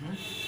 Né?